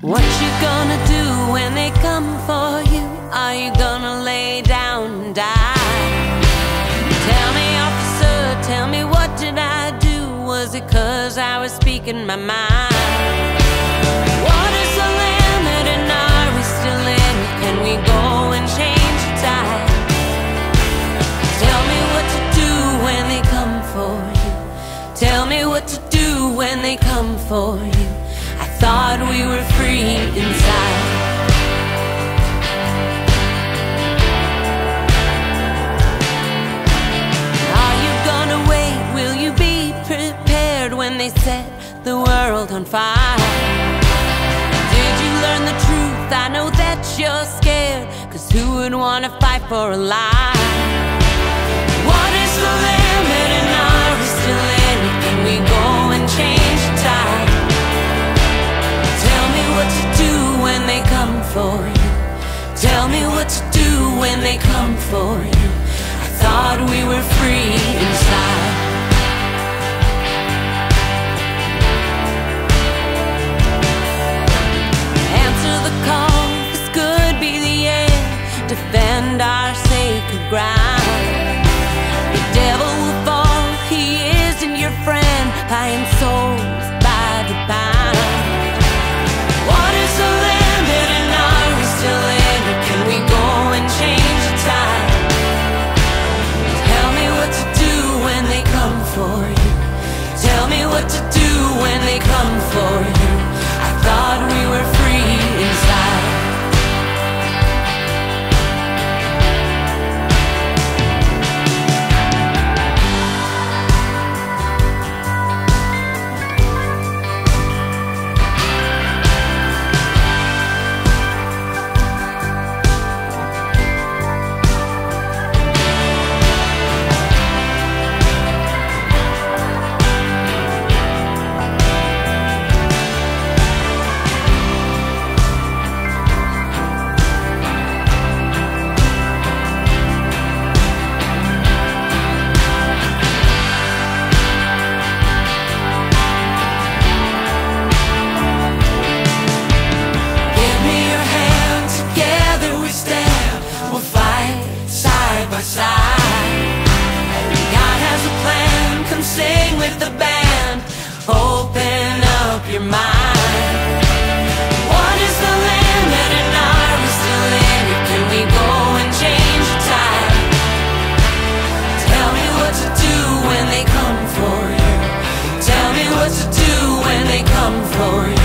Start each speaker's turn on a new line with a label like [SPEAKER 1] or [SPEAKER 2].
[SPEAKER 1] What you gonna do when they come for you? Are you gonna lay down and die? Tell me, officer, tell me what did I do? Was it cause I was speaking my mind? What is the limit and are we still in? Can we go and change the tide? Tell me what to do when they come for you. Tell me what to do when they come for you. Thought we were free inside. Are you gonna wait? Will you be prepared when they set the world on fire? Did you learn the truth? I know that you're scared. Cause who would wanna fight for a lie? Tell me what to do when they come for you. I thought we were free inside. Answer the call, this could be the end. Defend our sacred ground. side by side. God has a plan, come sing with the band. Open up your mind. What is the land that an hour is still in? Can we go and change the time? Tell me what to do when they come for you. Tell me what to do when they come for you.